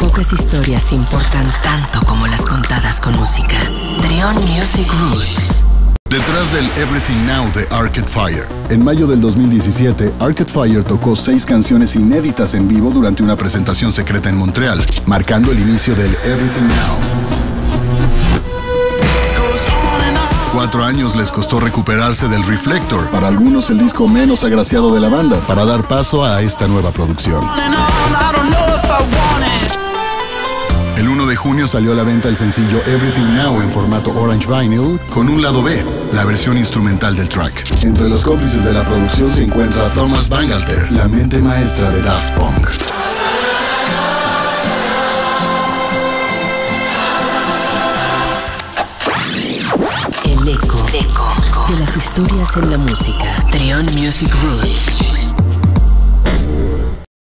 Pocas historias importan tanto como las contadas con música. Trion Music Roots. Detrás del Everything Now de Arcade Fire. En mayo del 2017, Arcade Fire tocó seis canciones inéditas en vivo durante una presentación secreta en Montreal, marcando el inicio del Everything Now. Cuatro años les costó recuperarse del Reflector, para algunos el disco menos agraciado de la banda, para dar paso a esta nueva producción. Junio salió a la venta el sencillo Everything Now en formato Orange Vinyl con un lado B, la versión instrumental del track. Entre los cómplices de la producción se encuentra Thomas Bangalter, la mente maestra de Daft Punk. El eco, de las historias en la música. Trion Music Roots.